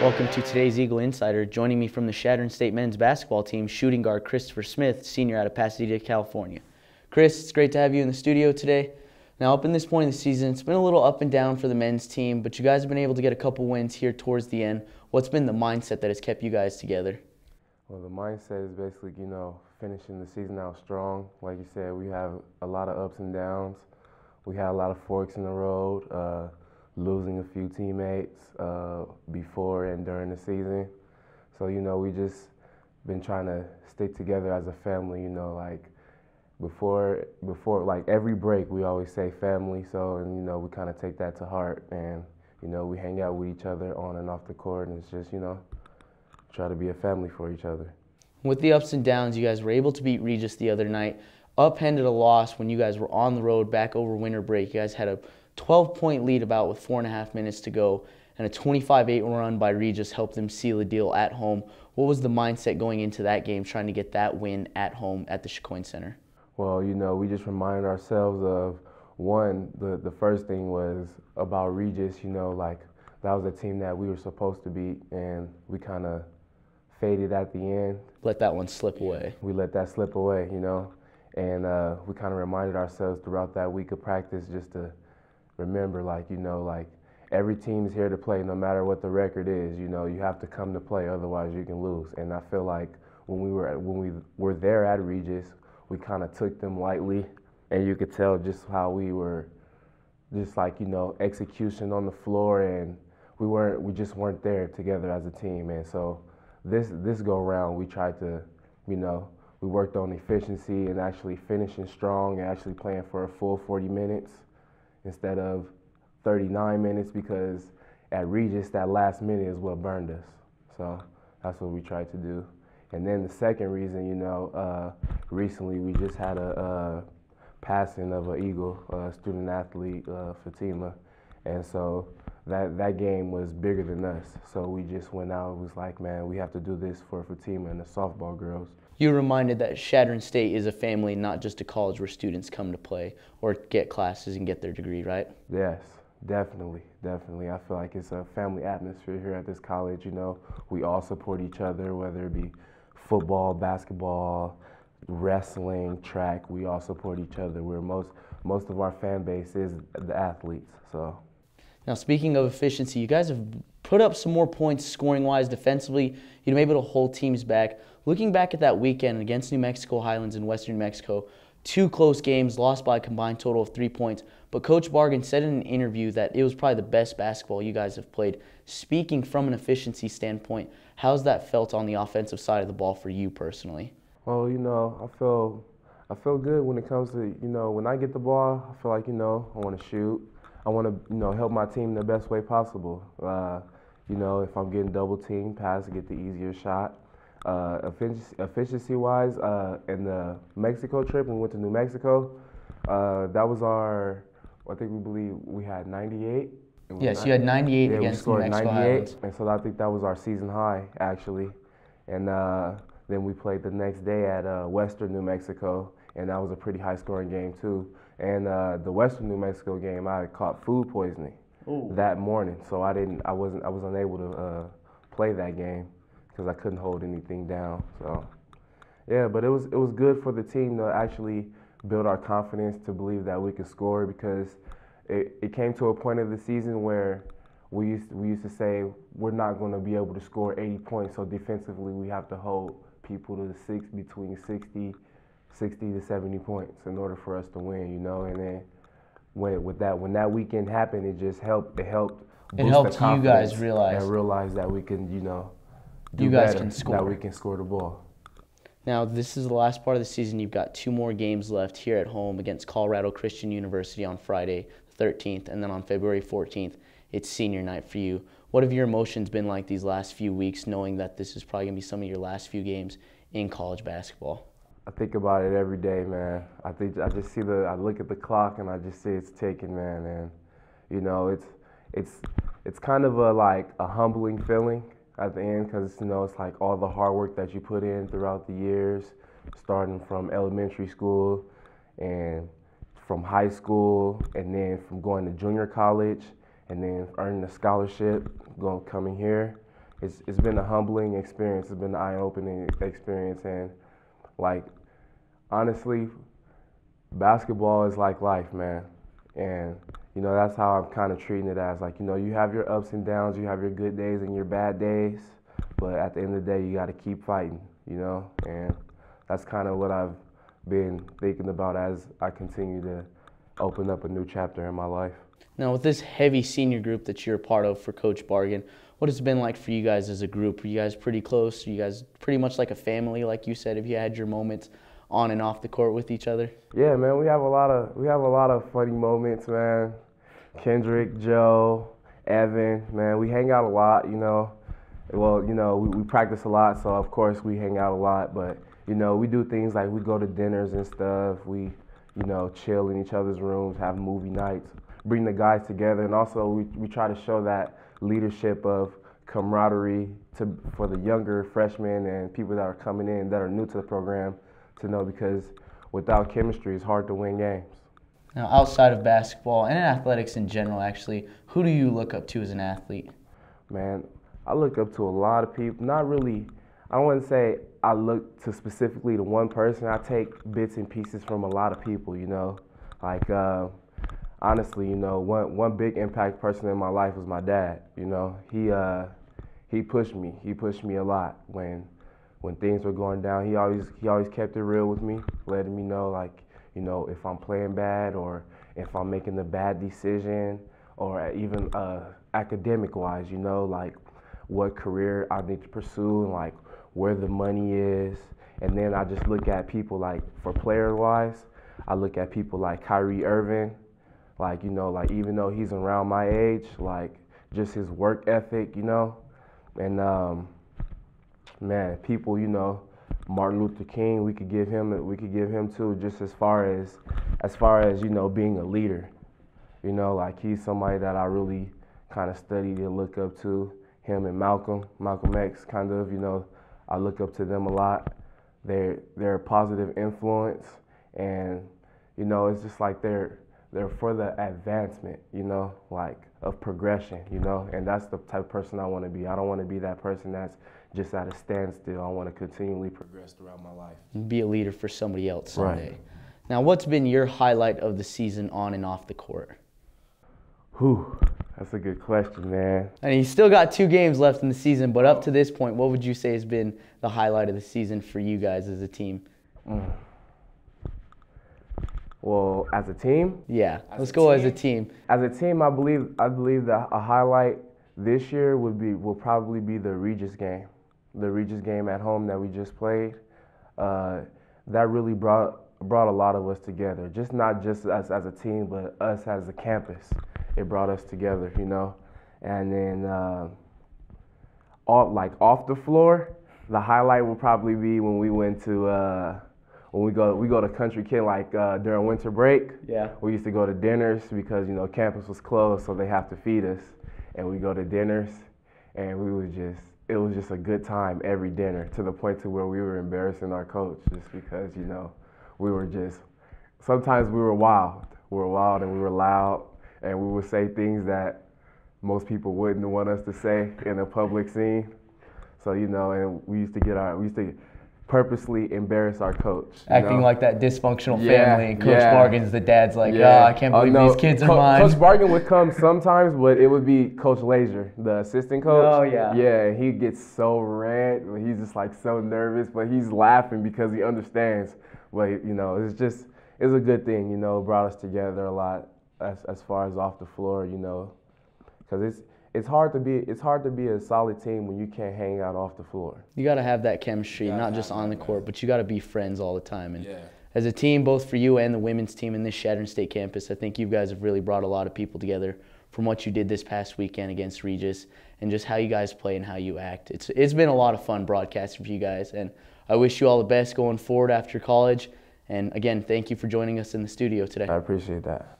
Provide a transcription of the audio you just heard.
Welcome to today's Eagle Insider. Joining me from the Chadron State men's basketball team, shooting guard Christopher Smith, senior out of Pasadena, California. Chris, it's great to have you in the studio today. Now, up in this point in the season, it's been a little up and down for the men's team, but you guys have been able to get a couple wins here towards the end. What's been the mindset that has kept you guys together? Well, the mindset is basically, you know, finishing the season out strong. Like you said, we have a lot of ups and downs. We had a lot of forks in the road, uh, losing a few teammates uh, before and during the season. So, you know, we just been trying to stick together as a family, you know, like before before like every break we always say family so and you know we kind of take that to heart and you know we hang out with each other on and off the court and it's just you know try to be a family for each other. With the ups and downs, you guys were able to beat Regis the other night. Upended a loss when you guys were on the road back over winter break. You guys had a 12 point lead about with four and a half minutes to go, and a 25 8 run by Regis helped them seal the deal at home. What was the mindset going into that game, trying to get that win at home at the Chicoine Center? Well, you know, we just reminded ourselves of one, the, the first thing was about Regis, you know, like that was a team that we were supposed to beat, and we kind of faded at the end. Let that one slip away. We let that slip away, you know, and uh, we kind of reminded ourselves throughout that week of practice just to remember, like, you know, like every team is here to play no matter what the record is. You know, you have to come to play, otherwise you can lose. And I feel like when we were when we were there at Regis, we kind of took them lightly, and you could tell just how we were, just like you know, execution on the floor, and we weren't we just weren't there together as a team. And so this this go round, we tried to, you know, we worked on efficiency and actually finishing strong and actually playing for a full 40 minutes instead of 39 minutes because at Regis that last minute is what burned us. So that's what we tried to do. And then the second reason, you know, uh, recently we just had a, a passing of an Eagle, a student athlete, uh, Fatima, and so that that game was bigger than us. So we just went out and was like, man, we have to do this for Fatima and the softball girls. You reminded that Chadron State is a family, not just a college where students come to play or get classes and get their degree, right? Yes, definitely, definitely. I feel like it's a family atmosphere here at this college. You know, we all support each other, whether it be football, basketball, wrestling, track. We all support each other. We're most most of our fan base is the athletes. So. Now, speaking of efficiency, you guys have put up some more points scoring wise defensively. You've been able to hold teams back. Looking back at that weekend against New Mexico Highlands in Western New Mexico, two close games, lost by a combined total of three points. But Coach Bargan said in an interview that it was probably the best basketball you guys have played. Speaking from an efficiency standpoint, how's that felt on the offensive side of the ball for you personally? Well, you know, I feel I feel good when it comes to you know when I get the ball. I feel like you know I want to shoot. I want to you know help my team the best way possible. Uh, you know, if I'm getting double teamed, pass to get the easier shot. Uh, efficiency wise, uh, in the Mexico trip, we went to New Mexico, uh, that was our, I think we believe we had 98. Yes, you had 98 yeah, against New Mexico 98, Highlands. And so I think that was our season high, actually. And uh, then we played the next day at uh, Western New Mexico, and that was a pretty high scoring game, too. And uh, the Western New Mexico game, I caught food poisoning Ooh. that morning, so I didn't, I wasn't, I was unable to play that game because I couldn't hold anything down. So, yeah, but it was it was good for the team to actually build our confidence to believe that we could score because it, it came to a point of the season where we used we used to say we're not going to be able to score 80 points, so defensively we have to hold people to the six between 60, 60 to 70 points in order for us to win, you know. And then when with that when that weekend happened, it just helped. It helped. It helped you guys realize and realize that we can, you know, you guys can score. That we can score the ball. Now, this is the last part of the season. You've got two more games left here at home against Colorado Christian University on Friday, the 13th, and then on February 14th, it's senior night for you. What have your emotions been like these last few weeks, knowing that this is probably going to be some of your last few games in college basketball? I think about it every day, man. I think I just see the, I look at the clock and I just see it's ticking, man. And you know, it's it's it's kind of a like a humbling feeling at the end because you know it's like all the hard work that you put in throughout the years, starting from elementary school and from high school, and then from going to junior college, and then earning a scholarship, going coming here. it's it's been a humbling experience. It's been an eye-opening experience, and like honestly, basketball is like life, man. And you know that's how I'm kind of treating it as like you know you have your ups and downs, you have your good days and your bad days, but at the end of the day you got to keep fighting, you know. And that's kind of what I've been thinking about as I continue to open up a new chapter in my life. Now, with this heavy senior group that you're a part of for Coach Bargan, what has it been like for you guys as a group? Are you guys pretty close? Are you guys pretty much like a family, like you said? Have you had your moments on and off the court with each other? Yeah, man, we have a lot of we have a lot of funny moments, man. Kendrick, Joe, Evan, man, we hang out a lot, you know. Well, you know, we, we practice a lot, so of course we hang out a lot, but you know, we do things like we go to dinners and stuff. We, you know, chill in each other's rooms, have movie nights, bring the guys together, and also we, we try to show that leadership of camaraderie to for the younger freshmen and people that are coming in that are new to the program to know because without chemistry, it's hard to win games. Now, outside of basketball and in athletics in general, actually, who do you look up to as an athlete? Man, I look up to a lot of people. Not really. I to say I look to specifically to one person. I take bits and pieces from a lot of people. You know, like uh, honestly, you know, one one big impact person in my life was my dad. You know, he uh, he pushed me. He pushed me a lot when when things were going down. He always he always kept it real with me, letting me know like you know if I'm playing bad or if I'm making a bad decision or even uh, academic wise. You know, like what career I need to pursue and like where the money is. And then I just look at people like for player wise, I look at people like Kyrie Irving, like you know, like even though he's around my age, like just his work ethic, you know, and um, man, people, you know, Martin Luther King, we could give him, we could give him too, just as far as, as far as you know, being a leader, you know, like he's somebody that I really kind of studied and look up to. Him and Malcolm, Malcolm X, kind of, you know, I look up to them a lot. They're they're a positive influence, and you know it's just like they're they're for the advancement, you know, like of progression, you know, and that's the type of person I want to be. I don't want to be that person that's just at a standstill. I want to continually progress throughout my life. Be a leader for somebody else someday. Right. Now, what's been your highlight of the season on and off the court? Whew, that's a good question, man. And you still got two games left in the season, but up to this point, what would you say has been the highlight of the season for you guys as a team? Mm. Well, as a team, Yeah, As let's a go as a team? team. as a team, I believe I believe that a highlight this year would be will probably be the Regis game, the Regis game at home that we just played. Uh, that really brought brought a lot of us together. Just not just us as a team, but us as a campus. It brought us together, you know. And then uh, off like off the floor, the highlight will probably be when we went to uh, when we go we go to Country Kid like uh, during winter break. Yeah. We used to go to dinners because you know campus was closed, so they have to feed us, and we go to dinners, and we was just it was just a good time every dinner to the point to where we were embarrassing our coach just because you know we were just sometimes we were wild, we were wild and we were loud, and we would say things that most people wouldn't want us to say in a public scene. So you know, and we used to get our we used to purposely embarrass our coach. Acting know? like that dysfunctional Yeah, family, and Coach yeah. Bargan's the dad's like, oh, I can't Oh, believe no, these kids are Co- mine. Coach Bargan would come sometimes, but it would be Coach Laser, the assistant coach. Oh, yeah. Yeah, he gets so red. He's just like so nervous, but he's laughing because he understands. But you know, it's just it's a good thing. You know, brought us together a lot as as far as off the floor. You know, because it's it's hard to be it's hard to be a solid team when you can't hang out off the floor. You got to have that chemistry, not just on the that, court, but you got to be friends all the time. And Yeah. as a team, both for you and the women's team in this Chadron State campus, I think you guys have really brought a lot of people together from what you did this past weekend against Regis and just how you guys play and how you act. It's it's been a lot of fun broadcasting for you guys, and I wish you all the best going forward after college. And again, thank you for joining us in the studio today. I appreciate that.